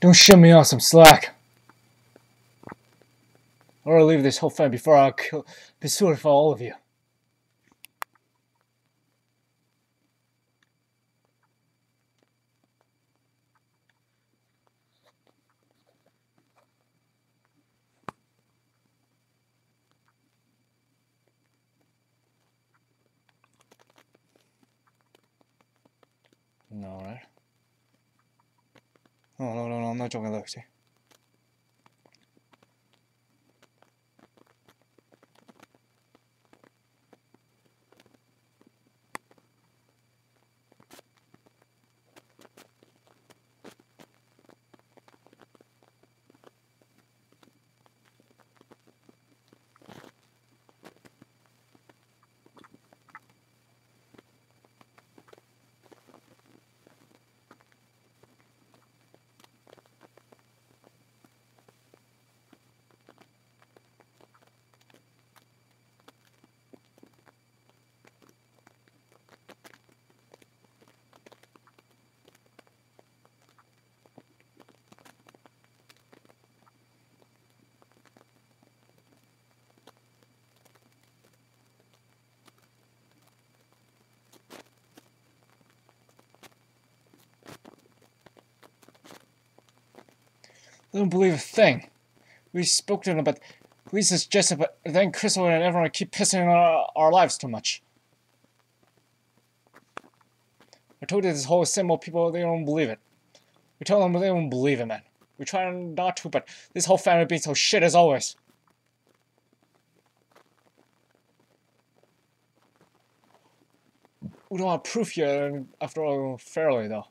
Don't shove me off some slack. Or I'll leave this whole family before I kill, be sorry for all of you. No, right? Oh, no, no, no, no he 师 They don't believe a thing. We spoke to them about is just but then Crystal and everyone keep pissing on our, our lives too much. I told you this whole symbol people they don't believe it. We told them they don't believe it, man. We try not to, but this whole family being so shit as always. We don't have proof yet, after all, fairly though.